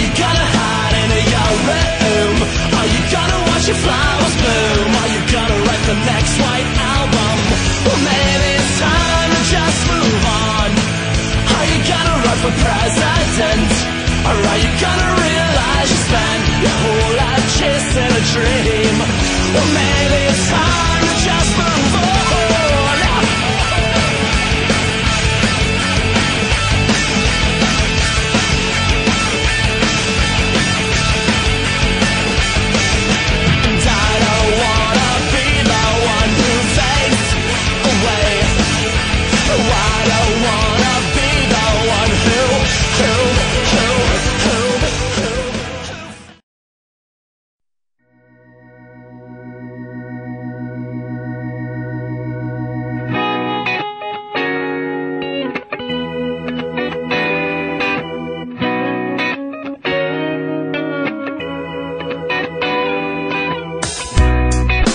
you gonna hide in your room? Are you gonna watch your flowers bloom? Are you gonna write the next white album? Well, maybe it's time to just move on. Are you gonna run for president? Or are you gonna realize you spent your whole life chasing a dream? Well, maybe it's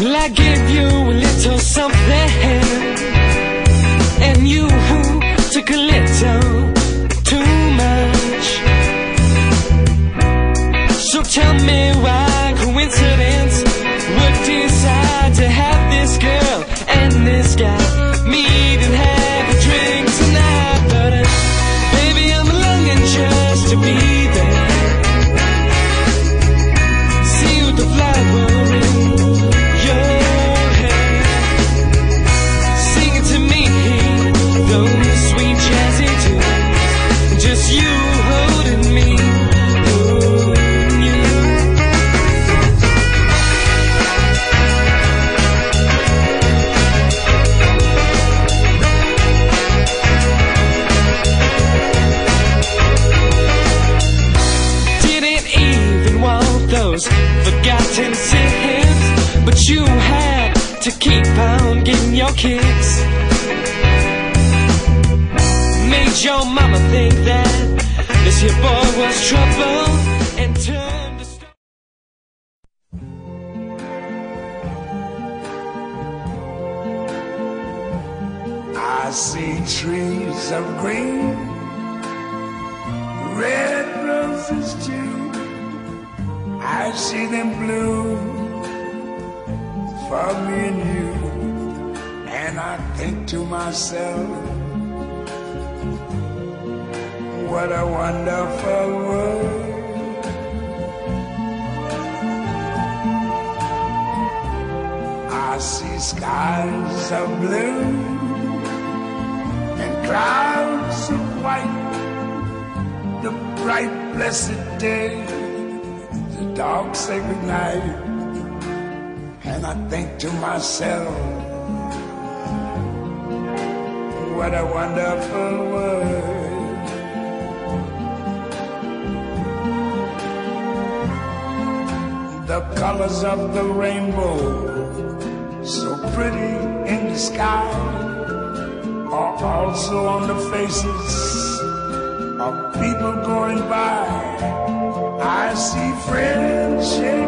Will I give you a little something? And you took a little to getting your kicks. Made your mama think that this here boy was trouble and turned I see trees of green, red roses too. I see them bloom for me and you. And I think to myself, what a wonderful world. I see skies of blue and clouds of white, the bright blessed day, the dark sacred night, and I think to myself, what a wonderful world. The colors of the rainbow, so pretty in the sky are also on the faces of people going by. I see friends